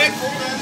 Rick.